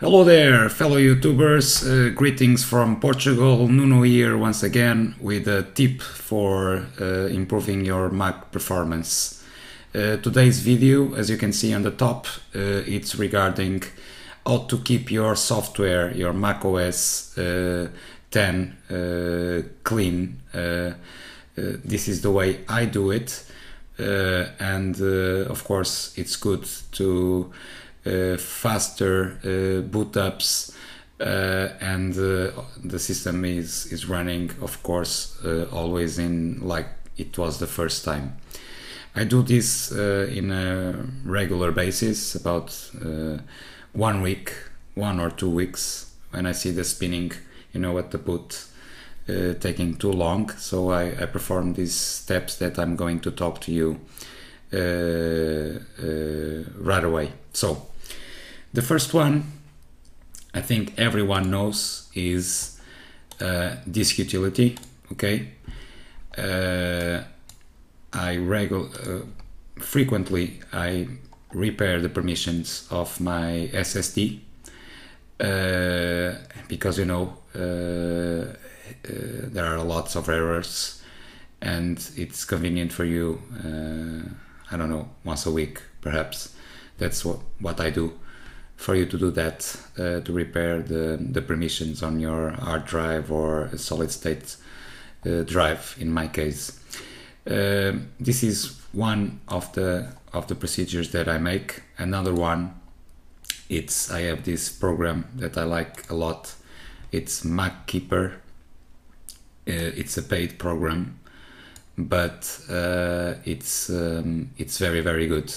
Hello there, fellow YouTubers. Uh, greetings from Portugal. Nuno here once again with a tip for uh, improving your Mac performance. Uh, today's video, as you can see on the top, uh, it's regarding how to keep your software, your Mac OS uh, 10 uh, clean. this is the way I do it. and of course, it's good to faster uh, boot ups uh, and the system is is running of course always in like it was the first time. I do this in a regular basis about one week one or two weeks when I see the spinning you know at the boot uh, taking too long. So I, I, perform these steps that I'm going to talk to you uh, uh, right away. So the first one, I think everyone knows, is uh, disk utility. Okay, uh, I regular uh, frequently I repair the permissions of my SSD uh, because you know uh, uh, there are lots of errors and it's convenient for you. I don't know once a week perhaps. That's what what I do for you to do that uh, to repair the, the permissions on your hard drive or a solid state uh, drive in my case. Uh, this is one of the of the procedures that I make. Another one, it's I have this program that I like a lot. It's MacKeeper. Uh, it's a paid program, but uh, it's um, it's very very good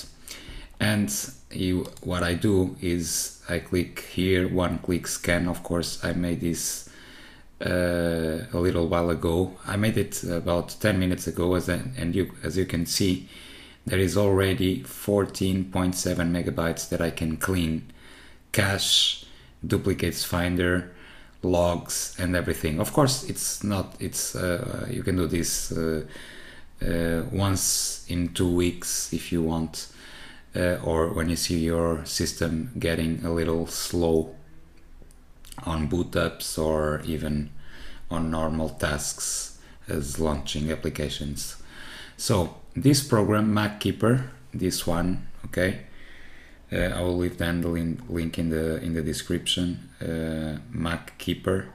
and you, what I do is I click here one click scan. Of course I made this uh, a little while ago. I made it about 10 minutes ago as and you as you can see there is already 14.7 megabytes that I can clean. Cache duplicates finder logs and everything. Of course it's not it's uh, you can do this uh, uh once in two weeks if you want uh, or when you see your system getting a little slow on boot ups or even on normal tasks as launching applications. So this program MacKeeper, this one, okay, uh, I will leave then the link, link in the in the description. Uh, MacKeeper,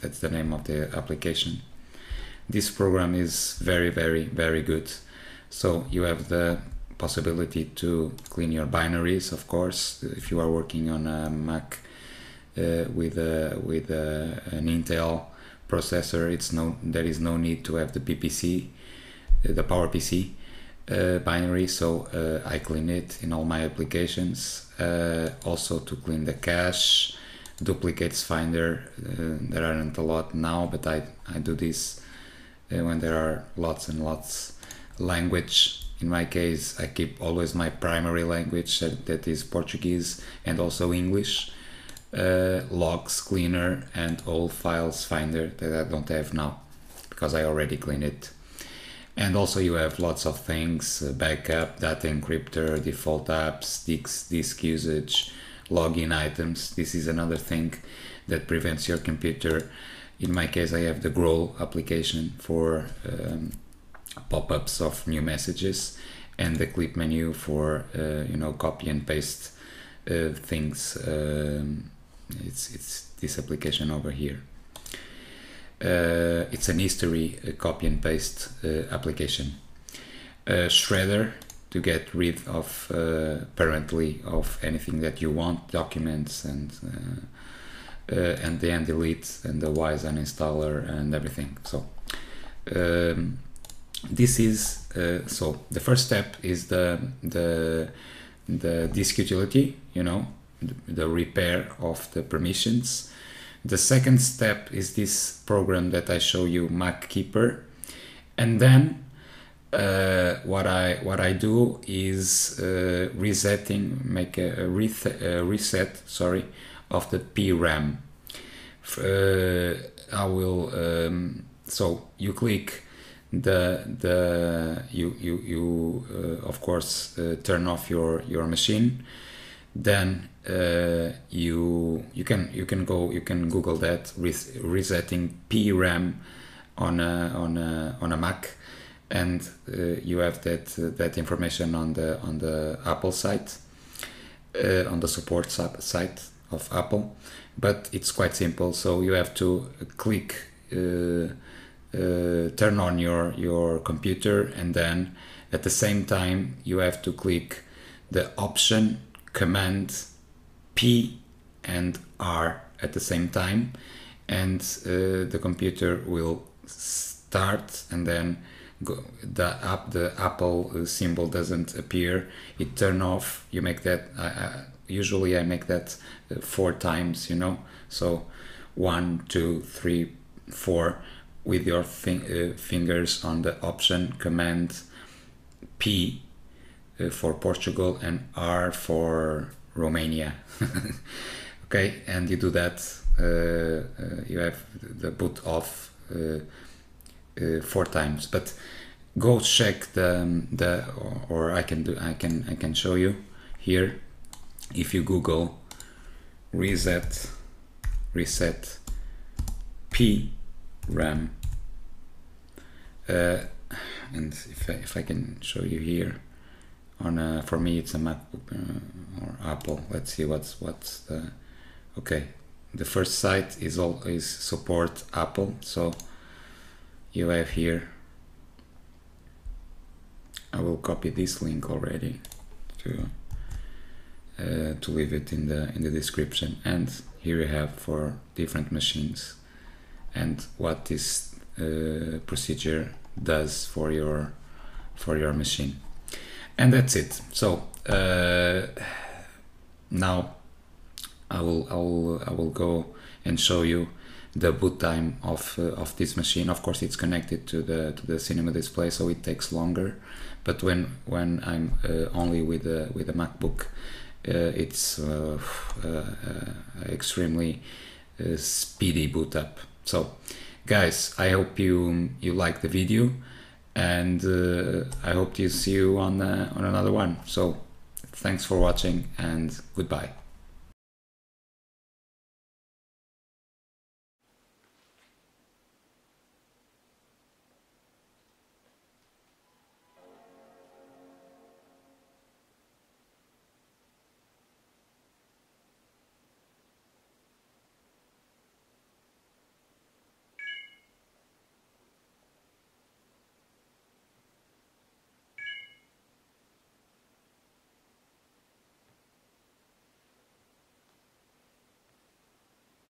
that's the name of the application. This program is very very very good. So you have the possibility to clean your binaries of course. If you are working on a Mac uh, with a, with a, an Intel processor it's no there is no need to have the PPC uh, the PowerPC uh, binary. So uh, I clean it in all my applications uh, also to clean the cache. Duplicates finder uh, there aren't a lot now but I, I do this when there are lots and lots language in my case, I keep always my primary language that is Portuguese and also English. Uh, logs cleaner and all files finder that I don't have now because I already cleaned it. And also you have lots of things, uh, backup, data encryptor, default apps, disk, disk usage, login items. This is another thing that prevents your computer. In my case, I have the Growl application for um, pop-ups of new messages and the clip menu for uh, you know copy and paste uh, things um, it's it's this application over here. Uh, it's an history uh, copy and paste uh, application. Shredder to get rid of apparently of anything that you want documents and and then delete and the wise uninstaller and everything. So um, this is uh, so the first step is the the the disk utility you know the, the repair of the permissions. The second step is this program that I show you MacKeeper. And then uh, what I what I do is uh, resetting make a, a, a, reset sorry of the PRAM uh, I will um, so you click the the you you you uh, of course uh, turn off your your machine then uh, you you can you can go you can Google that res resetting PRAM on a on a on a Mac, and uh, you have that uh, that information on the on the Apple site, uh, on the support site of Apple, but it's quite simple. So you have to click. Uh, turn on your your computer and then at the same time you have to click the option command P and R at the same time and uh, the computer will start and then go, the app the Apple uh, symbol doesn't appear. It turn off. You make that usually I make that uh, four times you know? So one two three four with your uh, fingers on the option command P uh, for Portugal and R for Romania. okay, and you do that. Uh, uh, you have the boot off uh, four times, but go check the um, the or, or I can do I can I can show you here. If you Google reset reset P RAM. Uh, and if I, if I can show you here on a, for me it's a MacBook uh, or Apple. Let's see what's what's the okay. The first site is all is support Apple. So you have here I will copy this link already to uh, to leave it in the in the description. And here you have for different machines and what this uh, procedure does for your for your machine. And that's it. So uh, now I will I will I will go and show you the boot time of uh, of this machine. Of course it's connected to the to the cinema display so it takes longer. But when when I'm uh, only with the with the MacBook uh, it's uh, extremely speedy boot up so guys i hope you you like the video and uh, i hope to see you on uh, on another one. So thanks for watching and goodbye